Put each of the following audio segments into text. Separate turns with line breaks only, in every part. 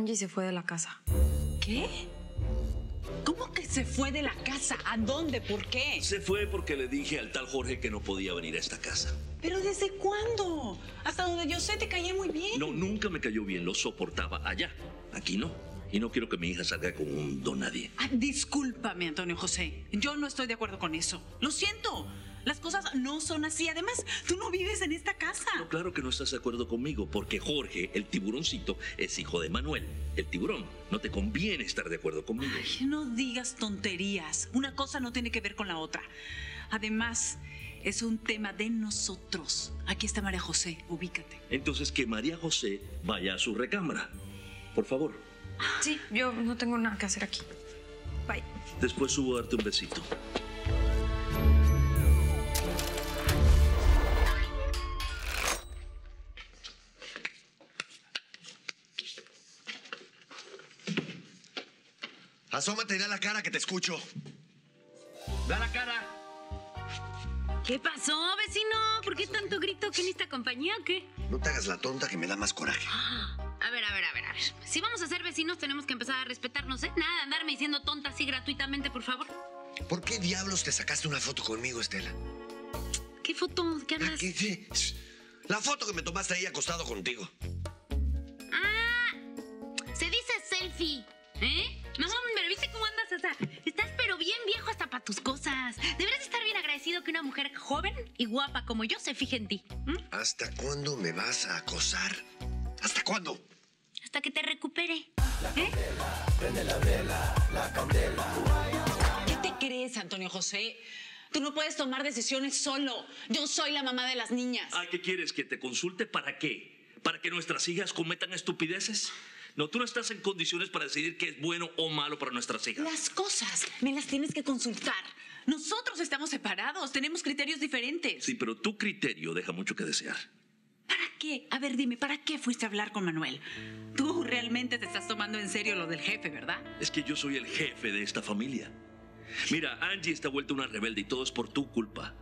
Angie se fue de la casa.
¿Qué? ¿Cómo que se fue de la casa? ¿A dónde? ¿Por qué?
Se fue porque le dije al tal Jorge que no podía venir a esta casa.
¿Pero desde cuándo? Hasta donde yo sé te caía muy bien.
No, nunca me cayó bien, lo soportaba allá. Aquí no. Y no quiero que mi hija salga con un don nadie.
Ah, discúlpame, Antonio José. Yo no estoy de acuerdo con eso. Lo siento. Las cosas no son así. Además, tú no vives en esta casa.
No, claro que no estás de acuerdo conmigo, porque Jorge, el tiburoncito, es hijo de Manuel, el tiburón. No te conviene estar de acuerdo conmigo.
Ay, no digas tonterías. Una cosa no tiene que ver con la otra. Además, es un tema de nosotros. Aquí está María José, ubícate.
Entonces que María José vaya a su recámara. Por favor.
Sí, yo no tengo nada que hacer aquí. Bye.
Después subo a darte un besito.
Asómate y da la cara que te escucho. Da la cara.
¿Qué pasó, vecino? ¿Por qué tanto grito? ¿Que necesita compañía o qué?
No te hagas la tonta que me da más coraje.
A ver, a ver, a ver, a ver. Si vamos a ser vecinos, tenemos que empezar a respetarnos, ¿eh? Nada de andarme diciendo tonta así gratuitamente, por favor.
¿Por qué diablos te sacaste una foto conmigo, Estela?
¿Qué foto? ¿Qué
¿La,
hablas?
qué- qué? La foto que me tomaste ahí acostado contigo.
Ah, se dice selfie, ¿eh? Tus cosas. Deberías estar bien agradecido que una mujer joven y guapa como yo se fije en ti.
¿Hasta cuándo me vas a acosar? ¿Hasta cuándo?
Hasta que te recupere. ¿Eh?
¿Qué te crees, Antonio José? Tú no puedes tomar decisiones solo. Yo soy la mamá de las niñas.
Ah, ¿qué quieres? ¿Que te consulte para qué? ¿Para que nuestras hijas cometan estupideces? No, tú no estás en condiciones para decidir qué es bueno o malo para nuestras hijas.
Las cosas me las tienes que consultar. Nosotros estamos separados, tenemos criterios diferentes.
Sí, pero tu criterio deja mucho que desear.
¿Para qué? A ver, dime, ¿para qué fuiste a hablar con Manuel? Tú realmente te estás tomando en serio lo del jefe, ¿verdad?
Es que yo soy el jefe de esta familia. Mira, Angie está vuelta una rebelde y todo es por tu culpa.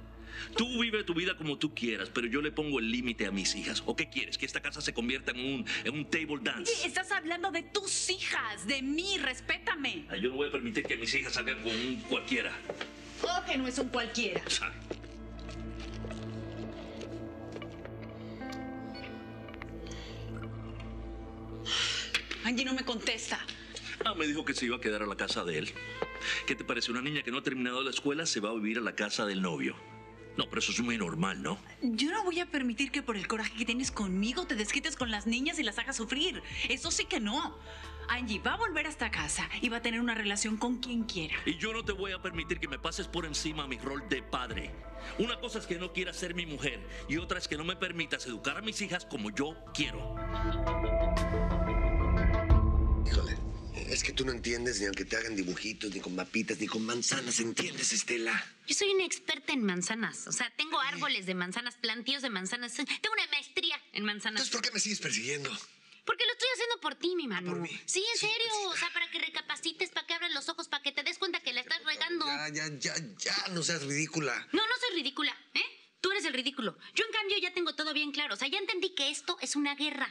Tú vive tu vida como tú quieras, pero yo le pongo el límite a mis hijas. ¿O qué quieres? ¿Que esta casa se convierta en un, en un table dance?
Oye, estás hablando de tus hijas, de mí, respétame.
Ay, Yo no voy a permitir que mis hijas salgan con un cualquiera.
Jorge no es un cualquiera.
Ay,
Angie no me contesta.
Ah, me dijo que se iba a quedar a la casa de él. ¿Qué te parece? Una niña que no ha terminado la escuela se va a vivir a la casa del novio. No, pero eso es muy normal, ¿no?
Yo no voy a permitir que por el coraje que tienes conmigo te desquites con las niñas y las hagas sufrir. Eso sí que no. Angie va a volver a esta casa y va a tener una relación con quien quiera.
Y yo no te voy a permitir que me pases por encima a mi rol de padre. Una cosa es que no quieras ser mi mujer y otra es que no me permitas educar a mis hijas como yo quiero.
Híjole, es que tú no entiendes ni aunque te hagan dibujitos, ni con mapitas, ni con manzanas. ¿Entiendes, Estela?
Yo soy una experta en manzanas. O sea, tengo árboles de manzanas, plantíos de manzanas. Tengo una maestría en manzanas.
Entonces, ¿por qué me sigues persiguiendo?
Porque lo estoy haciendo por ti, mi mano.
¿Por mí?
Sí, en
Sí,
serio.
sí.
O sea, para que recapacites, para que abras los ojos, para que te des cuenta que la estás regando.
Ya, ya, ya, ya, no seas ridícula.
No, no soy ridícula, ¿eh? Tú eres el ridículo. Yo, en cambio, ya tengo todo bien claro. O sea, ya entendí que esto es una guerra.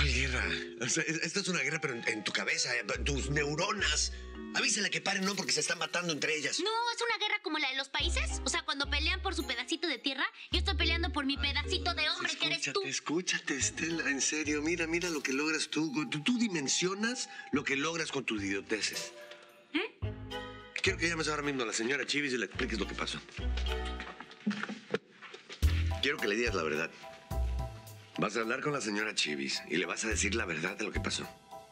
¿Cuál guerra? O sea, es- una guerra, pero en, en tu cabeza, en tus neuronas. Avísale que paren, no, porque se están matando entre ellas.
No, es una guerra como la de los países. O sea, cuando pelean por su pedacito de tierra, yo estoy peleando por mi pedacito de hombre, que eres tú.
Escúchate, escúchate, Estela, en serio. Mira, mira lo que logras tú. Tú, tú dimensionas lo que logras con tus idioteces.
¿Eh?
Quiero que llames ahora mismo a la señora Chivis y le expliques lo que pasó. Quiero que le digas la verdad. Vas a hablar con la señora Chivis y le vas a decir la verdad de lo que pasó.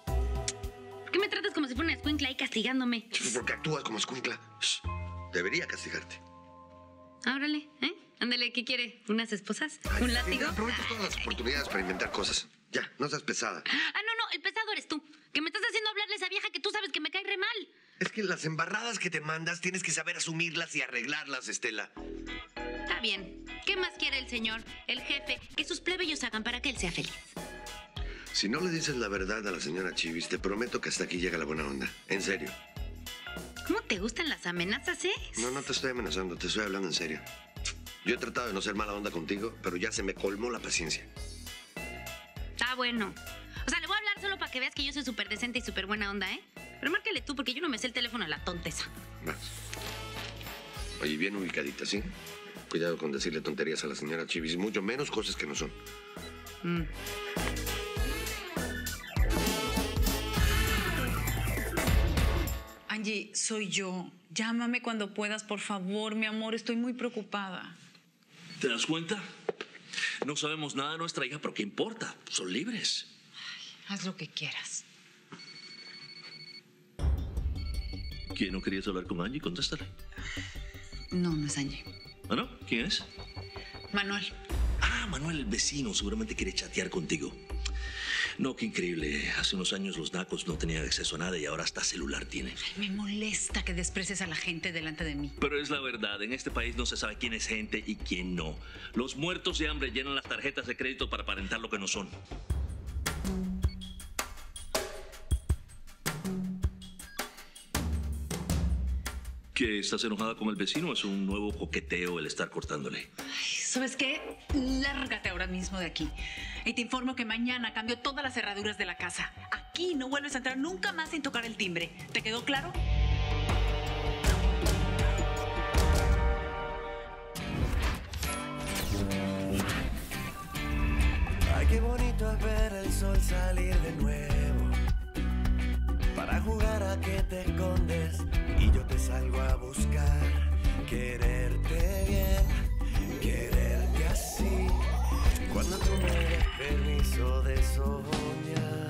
¿Por qué me tratas como si fuera una escuincla ahí castigándome?
Porque actúas como escuincla. Shh, Debería castigarte.
Ábrale, ¿eh? Ándale, ¿qué quiere? ¿Unas esposas?
Ay,
¿Un látigo?
Aprovechas todas las oportunidades para inventar cosas. Ya, no seas pesada.
Ah, no, no, el pesado eres tú. Que me estás haciendo hablarle a esa vieja que tú sabes que me cae re mal.
Es que las embarradas que te mandas tienes que saber asumirlas y arreglarlas, Estela.
Está bien. ¿Qué más quiere el señor, el jefe, que sus plebeyos hagan para que él sea feliz?
Si no le dices la verdad a la señora Chivis, te prometo que hasta aquí llega la buena onda. En serio.
¿Cómo te gustan las amenazas, eh?
No, no te estoy amenazando, te estoy hablando en serio. Yo he tratado de no ser mala onda contigo, pero ya se me colmó la paciencia.
Está bueno. O sea, le voy a hablar solo para que veas que yo soy súper decente y súper buena onda, ¿eh? Pero márcale tú, porque yo no me sé el teléfono a la tonteza.
Va. Oye, bien ubicadita, ¿sí? Cuidado con decirle tonterías a la señora Chivis, mucho menos cosas que no son.
Mm.
Angie, soy yo. Llámame cuando puedas, por favor, mi amor. Estoy muy preocupada.
¿Te das cuenta? No sabemos nada de nuestra hija, pero ¿qué importa? Son libres.
Haz lo que quieras.
¿Quién no querías hablar con Angie? Contéstale.
No, no es Angie.
¿Ah, no? ¿Quién es?
Manuel.
Ah, Manuel, el vecino, seguramente quiere chatear contigo. No, qué increíble. Hace unos años los nacos no tenían acceso a nada y ahora hasta celular tienen.
Me molesta que desprecies a la gente delante de mí.
Pero es la verdad, en este país no se sabe quién es gente y quién no. Los muertos de hambre llenan las tarjetas de crédito para aparentar lo que no son. ¿Que estás enojada con el vecino? ¿Es un nuevo coqueteo el estar cortándole?
¿Sabes qué? Lárgate ahora mismo de aquí. Y te informo que mañana cambio todas las cerraduras de la casa. Aquí no vuelves a entrar nunca más sin tocar el timbre. ¿Te quedó claro?
Ay, qué bonito es ver el sol salir de nuevo. Para jugar a que te escondes y yo te salgo a buscar. Quererte bien, quererte así. Cuando tú me des permiso de soñar.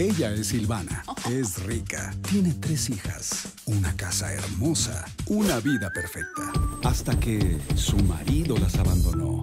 Ella es Silvana, es rica, tiene tres hijas, una casa hermosa, una vida perfecta, hasta que su marido las abandonó.